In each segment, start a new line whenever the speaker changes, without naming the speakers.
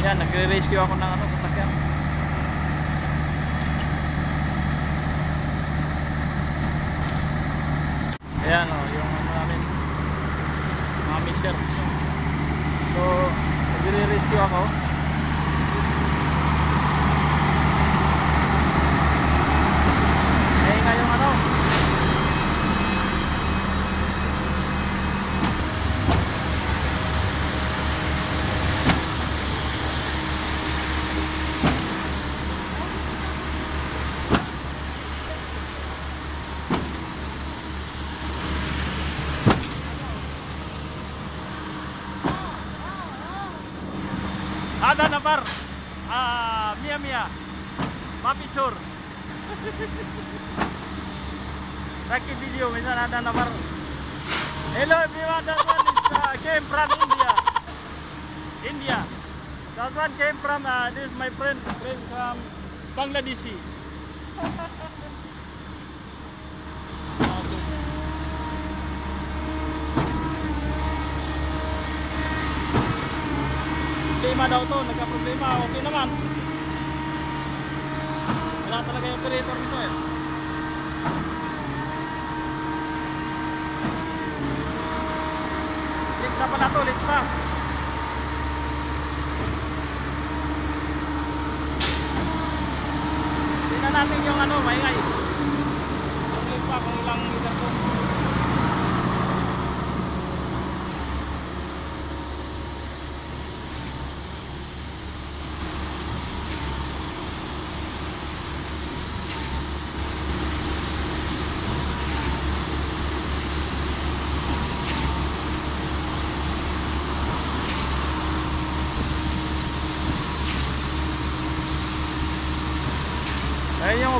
Yan, nagre-rescue ako ng ano, sasakyan. Par. Ah, Mia Mia. Mapicture. Raki video minsan ada par. Hello everyone, that one is uh, came from India. India. That one came from uh, this is my friend, friend from Bangladesh. Problema daw to, nagka-problema, okay naman. Wala talaga yung operator nito eh. Lipsa pala to, lipsa. Tingnan natin yung ano, maingay. Yung lipsa, kung ilang meter to.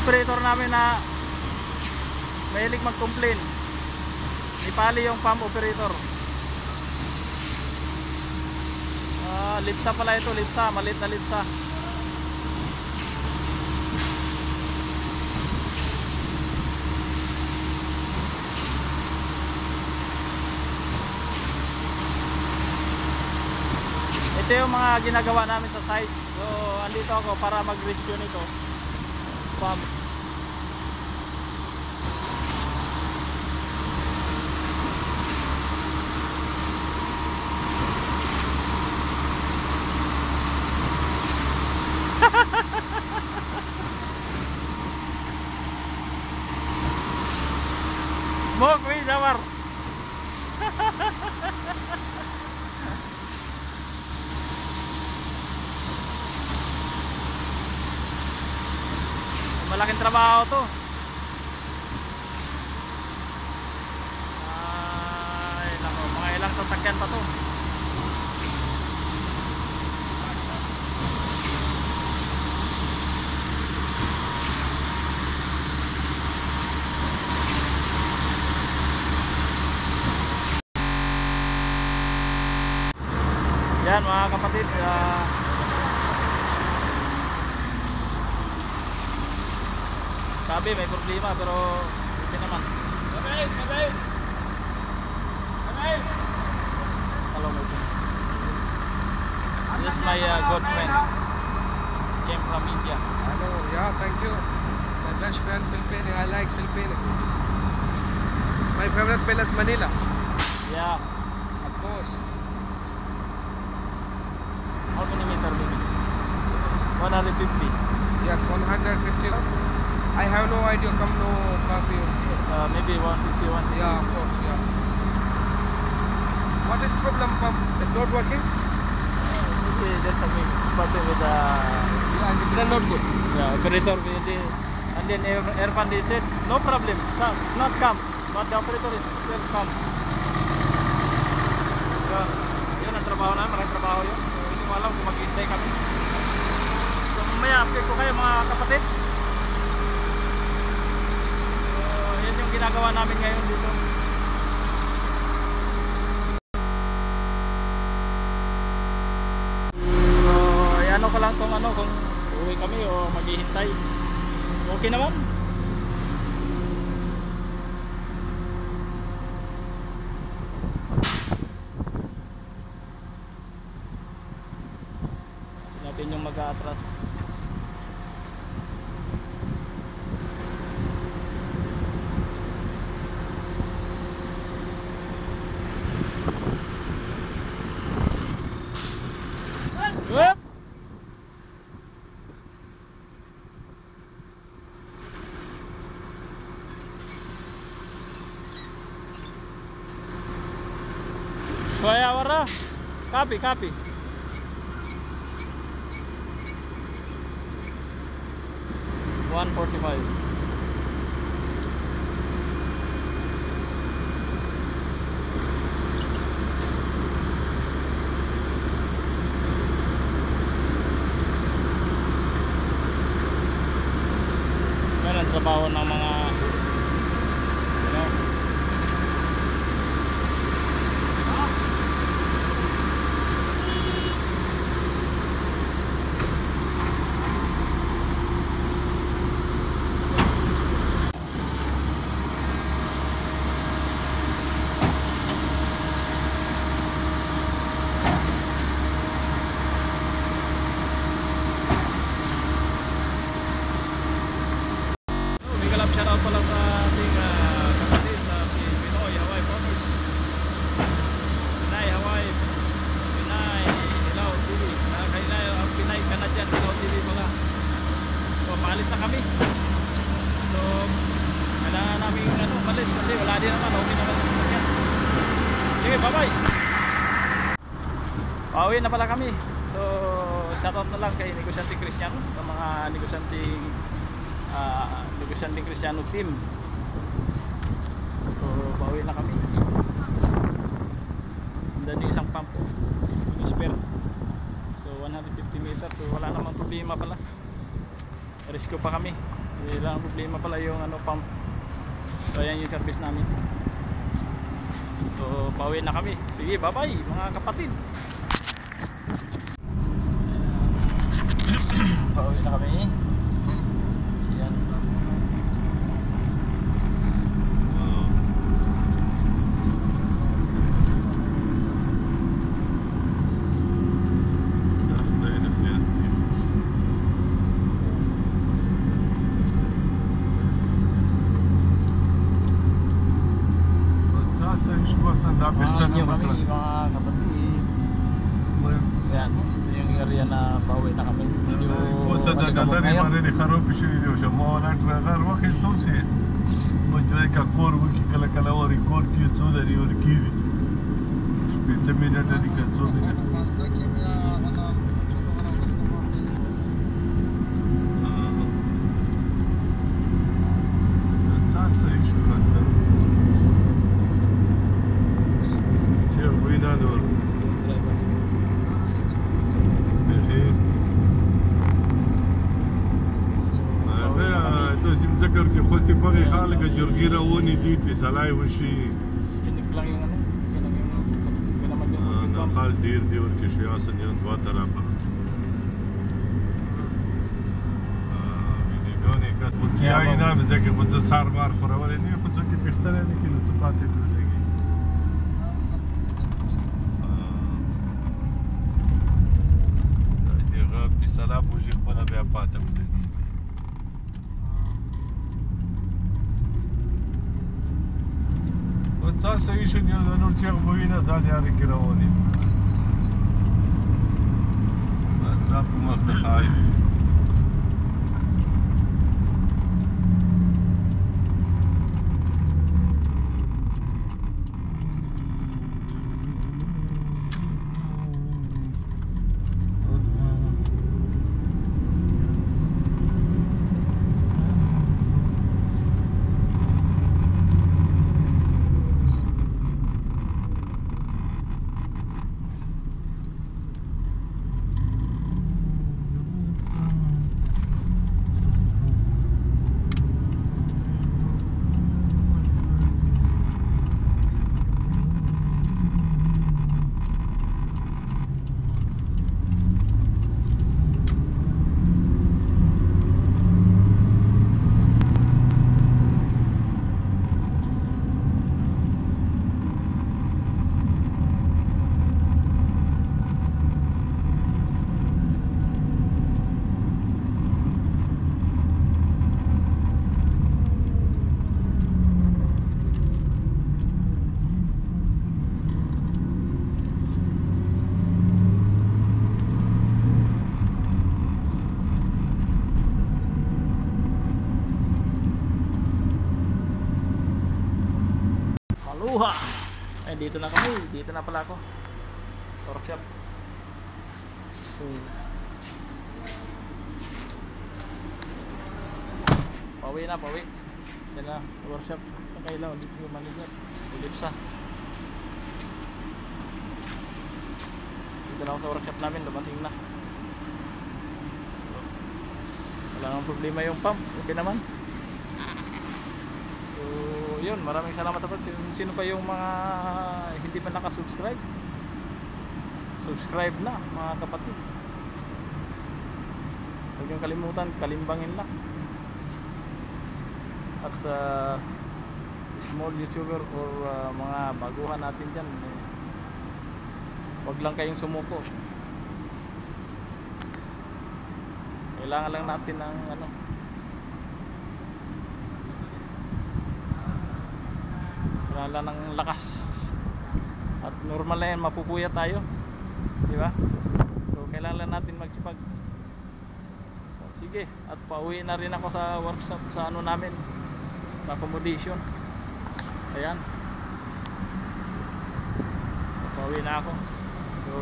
Operator namin na mahilig mag-complain. Ipali yung pump operator. Ah, lipsa pala ito, lipsa, malit na lipsa. Ito yung mga ginagawa namin sa site. So, andito ako para mag-rescue nito. вам. Мог выйти, товар. Malaking trabaho to. Ay, nako, mga ilang sasakyan pa to. Yan mga kapatid, ah, sabi may problema pero hindi naman.
Sabay, sabay. Sabay.
Hello my friend. This is my uh, good friend. Came from India.
Hello, yeah, thank you. My best friend Philippine, I like Philippine. My favorite place Manila,
Yeah.
of course.
How many meter maybe? 150.
Yes, 150. I have no idea, come no coffee.
Uh, maybe 150, 160.
Yeah, of course, yeah. What is problem, pump? Not working?
Maybe there's something problem with the
Yeah, it's not good.
yeah, operator with the and then air, Airfan they said no problem, come, not come, but the operator is still come. So, yun ang trabaho namin, maraming trabaho yun. So, hindi ko alam kung maghihintay kami. So, mamaya update ko kayo mga kapatid. Ginagawa namin ngayon dito. So, ano ko lang kung ano, kung uwi kami o maghihintay. Okay naman. nag-aatras. Whoop! Wara. Copy, copy. One forty-five. Yan ang trabaho ng mga you know, Oh, may kalap shoutout pala sa ating ah, kapatid na si Pinoy Hawaii Motors. Pinay Hawaii. Pinay Hilaw TV. Ah, Pinay, ang Pinay Canadian Hilaw TV pala. So, maalis na kami. So, kailangan namin ano, malis kasi wala din naman. Okay naman. Sige, bye-bye. Pauwi na pala kami. So, shoutout na lang kay Negosyante Cristiano sa mga negosyanteng uh, negosyanteng Cristiano team. So, pauwi na kami. Sundan yung isang pump. Yung spare. So, 150 meters. So, wala namang problema pala. Rescue pa kami. Wala problema pala yung ano pump. So, ayan yung service namin. So, pauwi na kami. Sige, bye-bye mga kapatid. Pauwi na kami. kami,
numer.
mga kapatid. So, yan. Ito yung area na pauwi na kami. Medyo
Kłasan na
malikabok
gadali
ngayon.
manili خراب شي دی چې ما نه غر وخت توسي مجرای کا کور وکی کله کله ور کور کی څو لري ور کی دي شپته منټه دي که څو چې ذکر کې خوستي پغې خلک جرګي راونی دي په سلای وشي. نه خال ډیر دی ورکه شي اسن یو دوا طرفه. ویډیوګانې کس په ځای نه مې ځکه په ځ سار بار خورول نه خو ځکه پختره نه کې نو څه پاتې لګي. دا چې غاب په سلام وشي خپل بیا پاتې ولګي ځان صحیح شو یو د نور چیغ به وینه ځان یارې کې روان یم ځان په مخ ته ښایي Aloha!
Ay, dito na kami. Dito na pala ako. Workshop. Hmm. Pawi na, pawi. Yan na, sa workshop. Pakailaw, dito sa manager. Ulipsa. Dito na ako sa workshop namin. Dumating na. Wala nang problema yung pump. Okay naman. Yun. Maraming salamat sa pag sino, pa yung mga hindi pa nakasubscribe. Subscribe na, mga kapatid. Huwag yung kalimutan, kalimbangin lang. At uh, small YouTuber or uh, mga baguhan natin dyan, eh, huwag lang kayong sumuko. Kailangan lang natin ng ano, lang ng lakas. At normal na yan, mapupuya tayo. Di ba? So, kailangan lang natin magsipag. O, sige, at pauwi na rin ako sa workshop sa ano namin, sa accommodation. Ayan. So, pauwi na ako. So,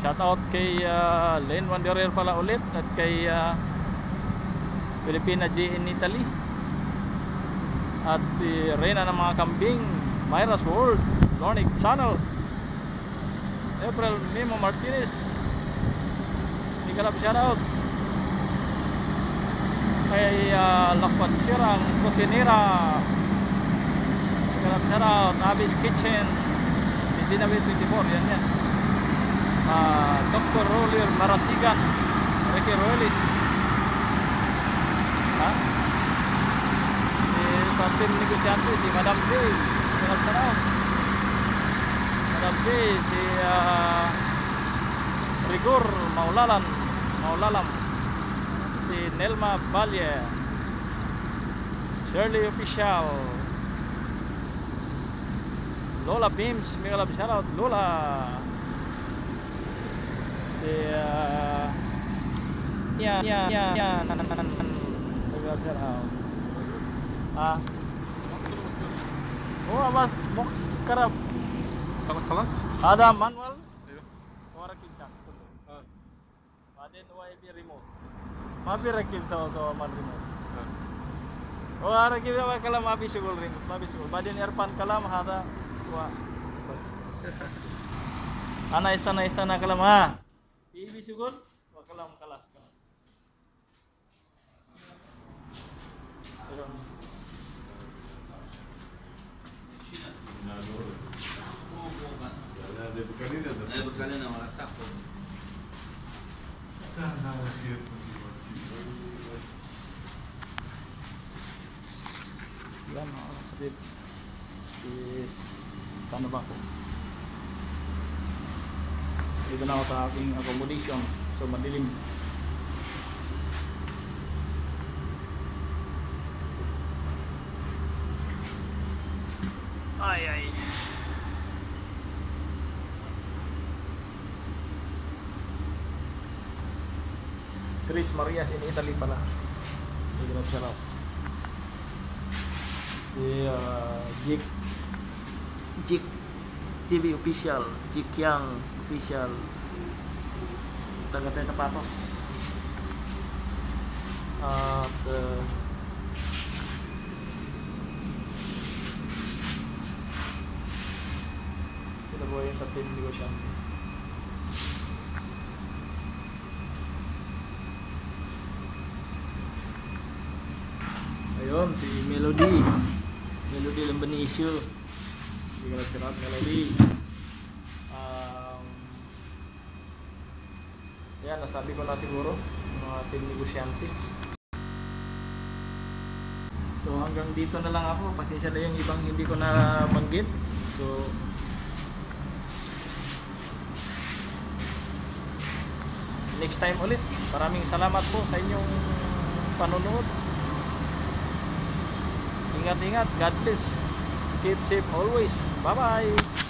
shout out kay uh, Len Wanderer pala ulit at kay uh, Filipina J in Italy. At si Reyna ng mga kambing, Myra's World, Lornick Channel, April Mimo Martinez, Nicolap shoutout kay uh, Lakwan Sirang Kusinira, Nicolap shoutout, Abby's Kitchen, si Dinawi 24, yan yan. Uh, Dr. Roller Marasigan, Ricky Roelis, ha? si tim negociante si Madam B Selamat sana Madam B si uh, Rigor Maulalam Maulalam si Nelma Balye Shirley Official Lola Beams Mega Labisara Lola si uh, ya ya ya nan nan nan nan Ah. هو بس مكرب
خلاص
هذا مانوال
ايوه
ورا كيكان كله
اه
بعدين هو يبي ريموت ما بيركب سوا سوا مال ريموت
اه
هو ركب سوا كلام ما في شغل ريموت ما في شغل بعدين يرفع كلام هذا هو بس انا استنى استنى كلام ها في شغل وكلام خلاص خلاص Ito na ako sa aking accommodation. So, madilim. Marias in Italy pala. Dito na siya raw. Si Jik Jik TV official, Jik Yang official. Taga tayo sapatos. At uh, sila yung sa team negosyante. Ayun, si Melody. Melody Lambanisio. Hindi ka nagsirat, Melody. Um, yan, nasabi ko na siguro mga team negosyante. So hanggang dito na lang ako. Pasensya na yung ibang hindi ko na banggit. So next time ulit. Maraming salamat po sa inyong panonood. Ingat-ingat. God bless. Keep safe always. Bye-bye.